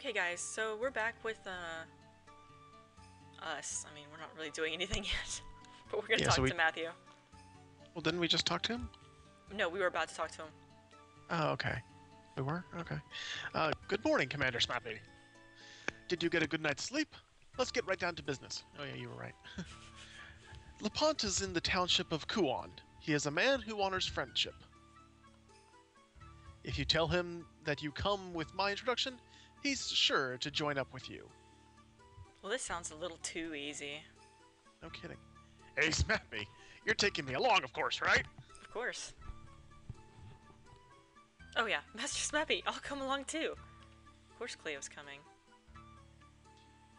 Okay, guys, so we're back with uh, us. I mean, we're not really doing anything yet, but we're gonna Yeah, talk so we- to Matthew. Well, didn't we just talk to him? No, we were about to talk to him. Oh, okay. We were? Okay. Uh, good morning, Commander Smappy. Did you get a good night's sleep? Let's get right down to business. Oh, yeah, you were right. Lepant is in the township of Kuon. He is a man who honors friendship. If you tell him that you come with my introduction, he's sure to join up with you. Well, this sounds a little too easy. No kidding. Hey, Smappy, you're taking me along, of course, right? Of course. Oh yeah, Master Smappy, I'll come along too. Of course, Cleo's coming.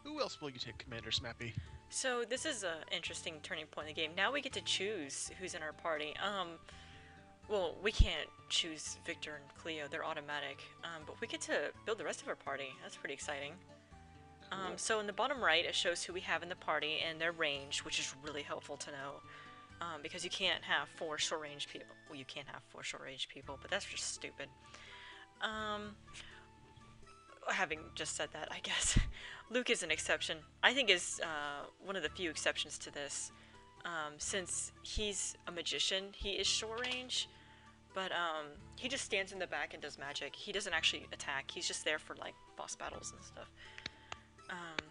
Who else will you take, Commander Smappy? So this is an interesting turning point in the game. Now we get to choose who's in our party. Um, well, we can't choose Victor and Cleo; they're automatic. Um, but we get to build the rest of our party. That's pretty exciting. Um, so in the bottom right, it shows who we have in the party and their range, which is really helpful to know. Um, because you can't have four short range people. Well, you can't have four short range people, but that's just stupid. Um, having just said that, I guess Luc is an exception. I think is uh, one of the few exceptions to this, um, since he's a magician. He is short range, but um, he just stands in the back and does magic. He doesn't actually attack. He's just there for like boss battles and stuff. Um,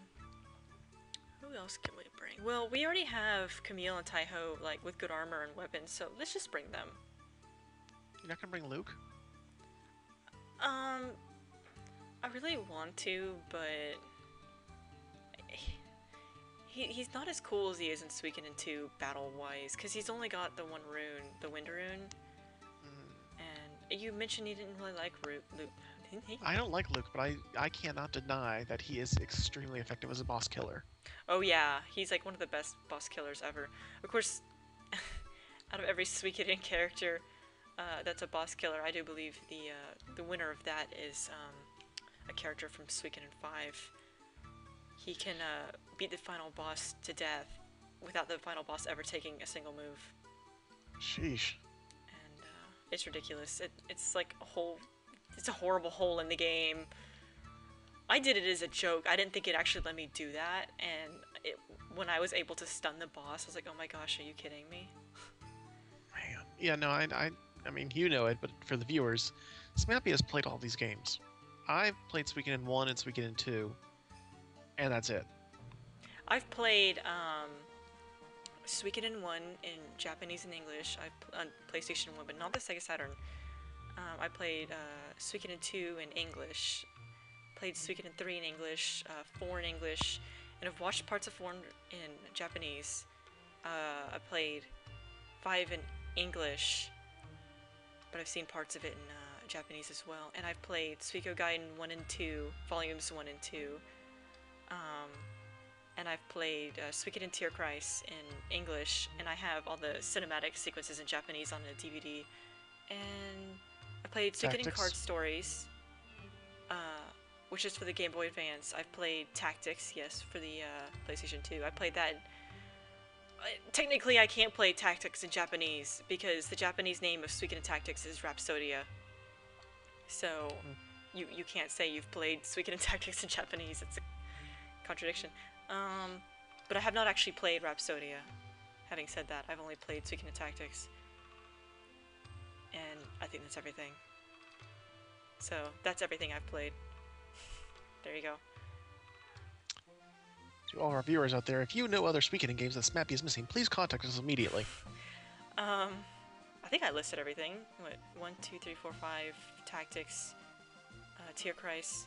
who else can we bring? Well, we already have Camille and Taiho like with good armor and weapons, so let's just bring them. You're not gonna bring Luc? Um, I really want to, but he, he's not as cool as he is in Suikoden 2 battle-wise, because he's only got the one rune, the Wind Rune. You mentioned you didn't really like Luc. I don't like Luc, but I, I cannot deny that he is extremely effective as a boss killer. Oh yeah, he's like one of the best boss killers ever. Of course, out of every Suikoden character uh, that's a boss killer, I do believe the uh, the winner of that is um, a character from Suikoden 5. He can uh, beat the final boss to death without the final boss ever taking a single move, Sheesh. It's ridiculous. It, it's like a whole, it's a horrible hole in the game. I did it as a joke. I didn't think it actually let me do that, and it, when I was able to stun the boss, I was like, "Oh my gosh, are you kidding me?" Man. Yeah, no, I, I, I mean, you know it, but for the viewers, Smappy has played all these games. I've played Suikoden 1 and Suikoden 2, and that's it. I've played um, Suikoden 1 in Japanese and English. I've on PlayStation 1, but not the Sega Saturn. Um, I played uh, Suikoden 2 in English. Played Suikoden 3 in English, uh, 4 in English, and I've watched parts of 4 in, in Japanese. Uh, I played 5 in English, but I've seen parts of it in uh, Japanese as well. And I've played Suiko Gaiden 1 and 2, volumes 1 and 2. Um, and I've played uh, Suikoden Tierkreis in English, and I have all the cinematic sequences in Japanese on the DVD. And I played Suikoden? Card Stories, uh, which is for the Game Boy Advance. I've played Tactics, yes, for the uh, PlayStation 2. I played that. Technically, I can't play Tactics in Japanese because the Japanese name of Suikoden Tactics is Rhapsodia. So, you, you can't say you've played Suikoden Tactics in Japanese. It's a contradiction. Um, but I have not actually played Rhapsodia. Having said that, I've only played Suikoden Tactics. And I think that's everything. So, that's everything I've played. there you go. To all our viewers out there, if you know other Suikoden games that Smappy is missing, please contact us immediately. Um, I think I listed everything. What, one, two, three, four, five, Tactics, uh, Tierkreis,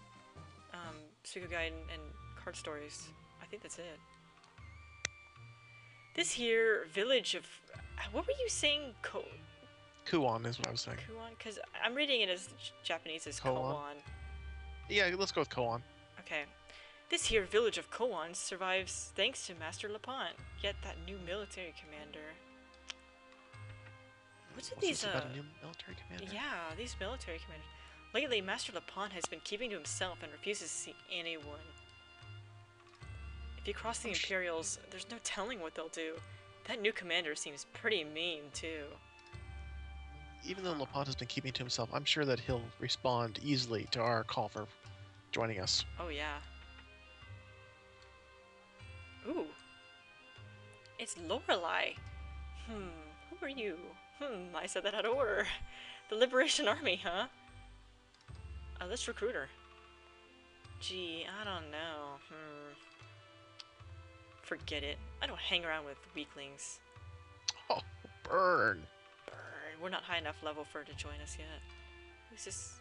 um, Suiko Gaiden, and Card Stories. I think that's it. This here village of. What were you saying? Ko- Kuon is what I was saying. Kuon? Because I'm reading it as Japanese as Koan? Koan. Yeah, let's go with Koon. Okay. This here village of Koan survives thanks to Master Lepant, yet that new military commander. What's with these, uh, a new military commander? Yeah, these military commanders. Lately, Master Lepant has been keeping to himself and refuses to see anyone. If you cross the Oh, Imperials, there's no telling what they'll do. That new commander seems pretty mean, too. Even though Lepant has been keeping to himself, I'm sure that he'll respond easily to our call for joining us. Oh yeah. Ooh. It's Lorelai. Hmm. Who are you? Hmm. I said that out of order. The Liberation Army, huh? Oh, let's recruit her. Gee, I don't know. Hmm. Forget it. I don't hang around with weaklings. Oh, burn. Burn. We're not high enough level for her to join us yet. Who's this?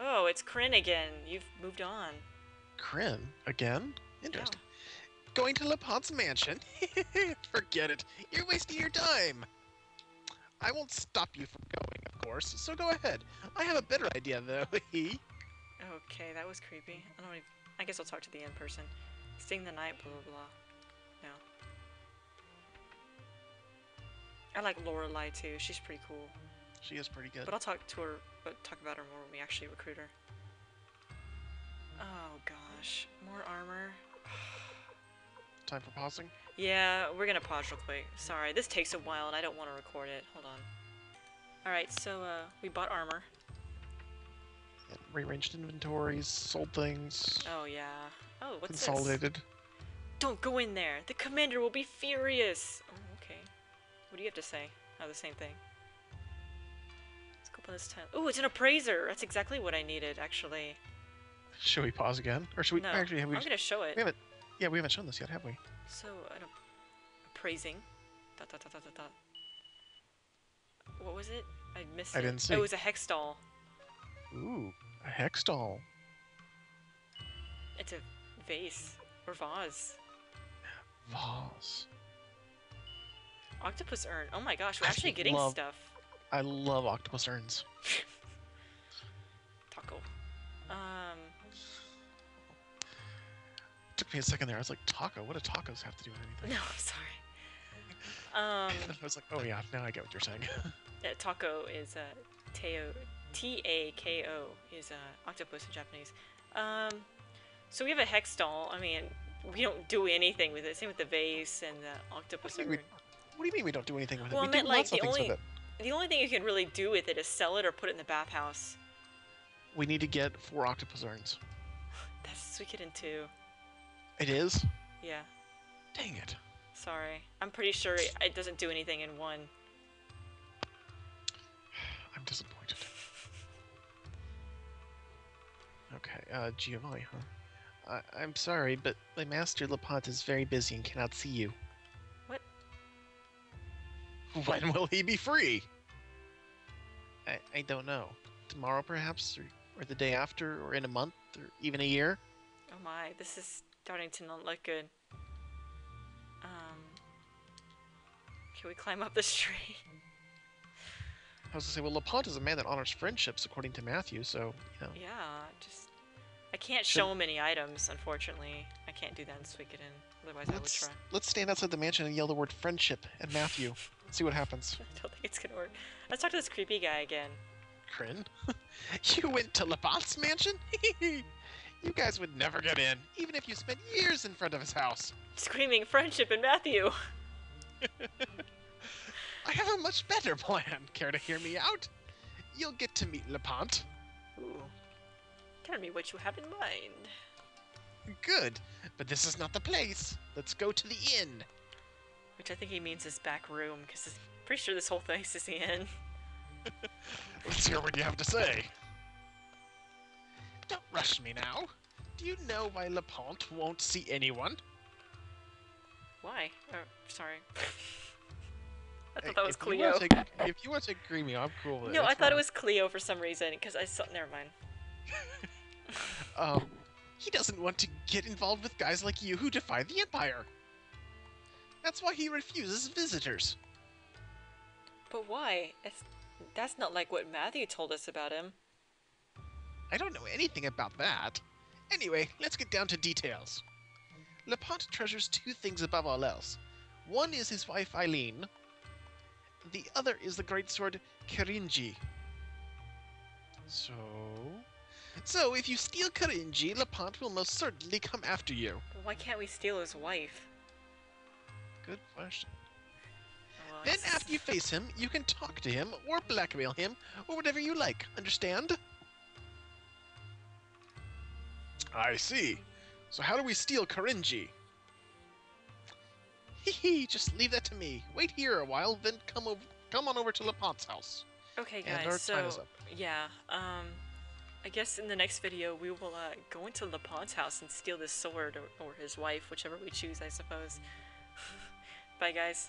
Oh, it's Krin again. You've moved on. Krin again? Interesting. Going to Lepant's mansion? Forget it. You're wasting your time. I won't stop you from going, of course. So go ahead. I have a better idea, though. Okay, that was creepy. I don't even, I guess I'll talk to the in person. Sting the night, blah blah blah. No. I like Lorelai too. She's pretty cool. she is pretty good. But I'll talk to her, but talk about her more when we actually recruit her. Oh gosh, more armor. Time for pausing. Yeah, we're gonna pause real quick. Sorry, this takes a while and I don't want to record it. Hold on. Alright, so uh, we bought armor. Yeah, rearranged inventories, sold things, Oh yeah. Oh, what's this? Don't go in there. The commander will be furious. Oh, okay. What do you have to say? Oh, the same thing. Let's go open this time. Oh, it's an appraiser. That's exactly what I needed, actually. Should we pause again, or should we no, actually? Have we, I'm gonna show it. we haven't. Yeah, we haven't shown this yet, have we? So, an appraising. Dot, dot, dot, dot, dot, dot. What was it? I missed I it. didn't Oh, see. it was a hex doll. Ooh, a hex doll. It's a vase or vase. Vase. Octopus urn. Oh my gosh, we're I actually getting love- stuff. I love octopus urns. Taco. Um. Took me a second there. I was like, taco. What do tacos have to do with anything? No, I'm sorry. Um. I was like, oh yeah, now I get what you're saying. Yeah, taco is uh, teo, T A K O is uh, octopus in Japanese. Um, so we have a hex doll. I mean, we don't do anything with it. Same with the vase and the octopus. do you mean urn. what do you mean we don't do anything with it? Well, it? I meant, like, lots of the things only- with it. The only thing you can really do with it is sell it or put it in the bathhouse. We need to get four octopus urns. That's wicked in two. It is. Yeah, Dang it. sorry. I'm pretty sure it, it doesn't do anything in one. I'm disappointed. Okay, uh, Giovanni, huh? I, I'm sorry, but my master Lepant is very busy and cannot see you. What? When will he be free? I, I don't know. Tomorrow, perhaps, or, or the day after, or in a month, or even a year? Oh my, this is starting to not look good. Um, can we climb up this tree? I was gonna say, well, Lepant is a man that honors friendships, according to Matthew, so, you know. Yeah, just I can't Should- show him any items, unfortunately. I can't do that and switch it in. Otherwise, I would Let's, try. let's stand outside the mansion and yell the word friendship at Matthew. see what happens. I don't think it's gonna work. Let's talk to this creepy guy again. Krin? you went to Lepant's mansion? you guys would never get in, even if you spent years in front of his house. Screaming friendship and Matthew. I have a much better plan. Care to hear me out? You'll get to meet Lepant. Ooh. Tell me what you have in mind. Good, but this is not the place. Let's go to the inn. Which I think he means his back room, because I'm pretty sure this whole thing is the inn. Let's hear what you have to say. Don't rush me now. Do you know why Lepant won't see anyone? Why? Oh, sorry. I Hey, thought that was if you Cleo. wanna take- if you want to agree me, I'm cool with it. No, I thought it was Cleo for some reason, because I saw. Never mind. Um, he doesn't want to get involved with guys like you who defy the Empire. That's why he refuses visitors. But why? It's, that's not like what Matthew told us about him. I don't know anything about that. Anyway, let's get down to details. Lepant treasures two things above all else. One is his wife Eileen. The other is the great sword Kirinji. So... So, if you steal Kirinji, Lepant will most certainly come after you. But why can't we steal his wife? Good question. Well, Then after you face him, you can talk to him, or blackmail him, or whatever you like. Understand? I see. So how do we steal Kirinji? Hee hee, just leave that to me. Wait here a while, then come over, come on over to Lepant's house. Okay, guys. So up. yeah, um, I guess in the next video we will uh, go into Lepant's house and steal this sword or, or his wife, whichever we choose, I suppose. Bye, guys.